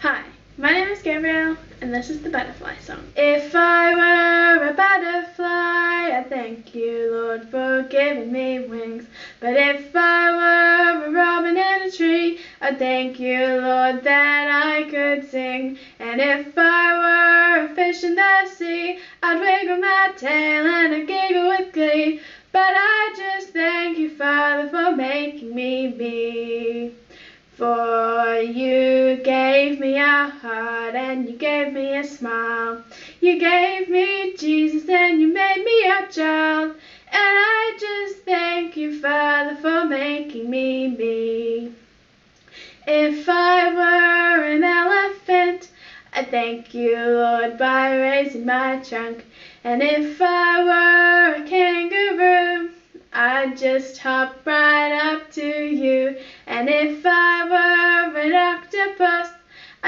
Hi, my name is Gabrielle, and this is the Butterfly Song. If I were a butterfly, I'd thank you, Lord, for giving me wings. But if I were a robin in a tree, I'd thank you, Lord, that I could sing. And if I were a fish in the sea, I'd wiggle my tail and I'd giggle with glee. But I just thank you, Father, for making me me. For you heart and you gave me a smile. You gave me Jesus and you made me a child. And I just thank you, Father, for making me me. If I were an elephant, I'd thank you, Lord, by raising my trunk. And if I were a kangaroo, I'd just hop right up to you. And if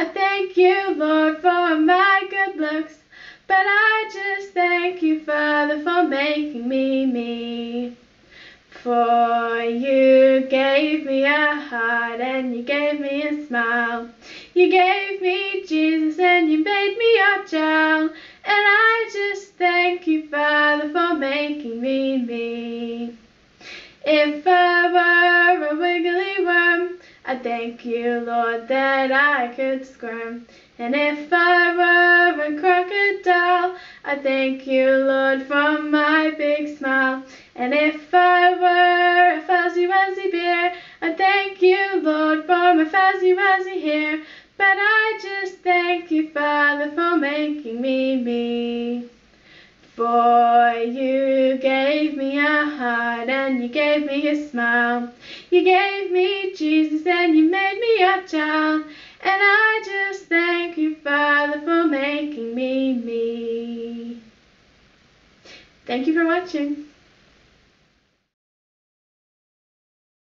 I thank you, Lord, for my good looks. But I just thank you, Father, for making me me. For you gave me a heart and you gave me a smile. You gave me Jesus and you made me your child. And I just thank you, Father, for making me me. If I were a wiggly I thank you, Lord, that I could squirm. And if I were a crocodile, I thank you, Lord, for my big smile. And if I were a fuzzy wuzzy bear, I thank you, Lord, for my fuzzy wuzzy hair. But I just thank you, Father, for making me me. For you gave me a heart and you gave me a smile. You gave me Jesus and you made me your child. And I just thank you, Father, for making me me. Thank you for watching.